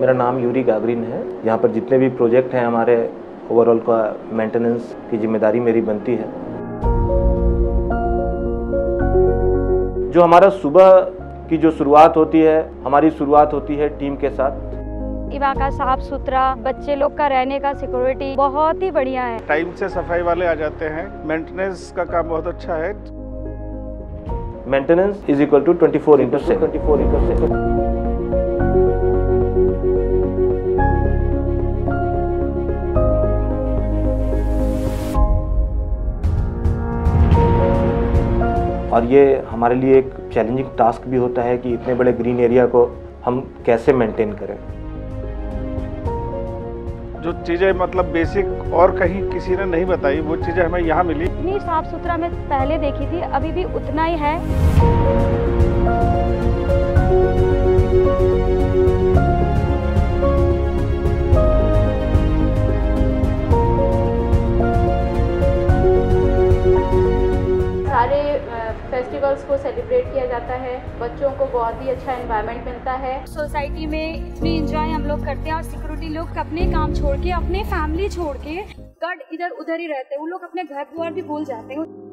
मेरा नाम Yuri Gagarin है। यहाँ पर जितने भी प्रोजेक्ट हैं हमारे ओवरऑल का मेंटेनेंस की ज़िम्मेदारी मेरी बनती है। जो हमारा सुबह की जो शुरुआत होती है हमारी शुरुआत होती है टीम के साथ। इवा का साफ़ सुथरा बच्चे लोग का रहने का सिक्योरिटी बहुत ही बढ़िया है। टाइम से सफ़ाई वाले आ जाते हैं। मेंटेनेंस का काम बहुत अच्छा है। Maintenance is equal to twenty four into से ट्वेंटी फोर इंटू से और ये हमारे लिए एक चैलेंजिंग टास्क भी होता है कि इतने बड़े ग्रीन एरिया को हम कैसे मेंटेन करें। जो चीज़ें मतलब बेसिक और कहीं किसी ने नहीं बताई वो चीज़ें हमें यहाँ मिली। इतनी साफ़ सुथरा मैं पहले देखी थी अभी भी उतना ही है। सारे फेस्टिवल्स को सेलिब्रेट किया जाता है। बच्चों को बहुत ही अच्छा एनवायरनमेंट मिलता है। सोसाइटी में इतनी इंजॉय हम लोग करते हैं और सिक्योरिटी लोग अपने काम छोड़ के, अपने फैमिली छोड़ के गढ़ इधर उधर ही रहते हैं। वो लोग अपने घर द्वार भी भूल जाते हैं।